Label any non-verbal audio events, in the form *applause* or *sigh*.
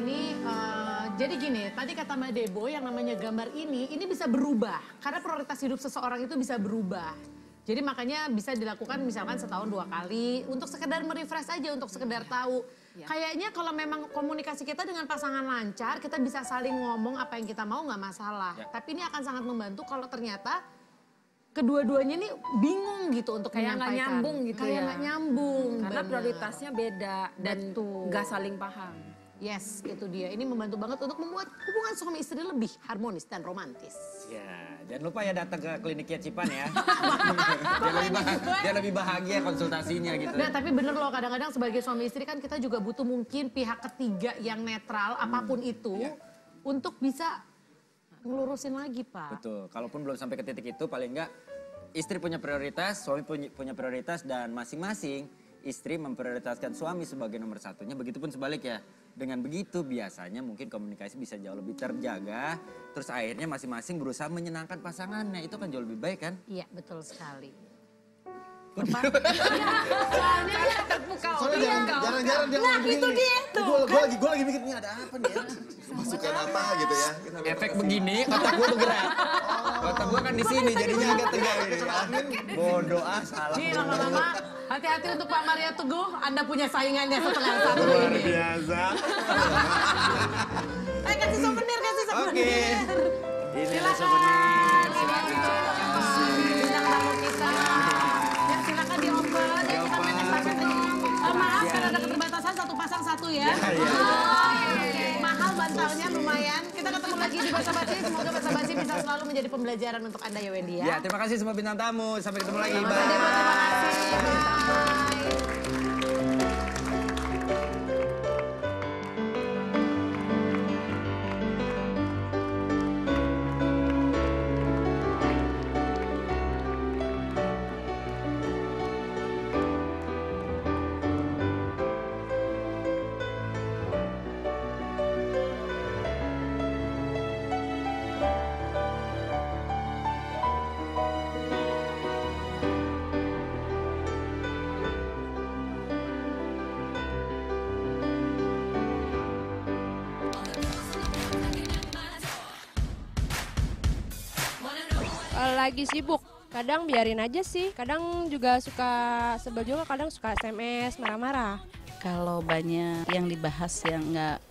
ini uh, jadi gini, tadi kata Mbak Debo yang namanya gambar ini, ini bisa berubah. Karena prioritas hidup seseorang itu bisa berubah. Jadi makanya bisa dilakukan misalkan setahun dua kali untuk sekedar merefresh aja, untuk sekedar tahu. Ya. Kayaknya kalau memang komunikasi kita dengan pasangan lancar, kita bisa saling ngomong apa yang kita mau nggak masalah. Ya. Tapi ini akan sangat membantu kalau ternyata kedua-duanya ini bingung gitu untuk kayak nggak nyambung gitu kayak ya. nggak nyambung. Karena bener. prioritasnya beda dan nggak saling paham. Yes, itu dia. Ini membantu banget untuk membuat hubungan suami istri lebih harmonis dan romantis. Ya, jangan lupa ya datang ke kliniknya Cipan ya. *laughs* dia, lebih bahagia, dia lebih bahagia konsultasinya gitu. Nah, tapi bener loh kadang-kadang sebagai suami istri kan kita juga butuh mungkin pihak ketiga yang netral hmm. apa pun itu ya. untuk bisa ngelurusin lagi Pak. Betul, kalaupun belum sampai ke titik itu paling enggak istri punya prioritas, suami punya prioritas dan masing-masing istri memprioritaskan suami sebagai nomor satunya, begitupun sebaliknya dengan begitu biasanya mungkin komunikasi bisa jauh lebih terjaga. Terus akhirnya masing-masing berusaha menyenangkan pasangannya. Itu kan jauh lebih baik kan? Iya betul sekali. Soalnya jarang-jarang dia Nah itu dia tuh. Gue lagi gue lagi mikir nih ada apa nih ya? Masukan apa gitu ya? Efek begini, otak gue bergerak. Otak gue kan di sini jadinya agak tegak ini. Bodoh ah salah. Nih lama-lama hati-hati untuk Pak Maria Teguh, Anda punya saingannya setelah satu ini. Luar biasa. *laughs* Eh kasih souvenir, kasih souvenir. Oke. Ini souvenir. ya. ya, ya. Oh, iya, Basa Basi. Semoga Basa Basi bisa selalu menjadi pembelajaran untuk Anda ya Wendy ya. Ya, terima kasih semua bintang tamu. Sampai ketemu lagi. Bye. Terima kasih. Bye. Lagi sibuk. Kadang biarin aja sih. Kadang juga suka sebel juga. Kadang suka sms marah-marah. Kalau banyak yang dibahas yang nggak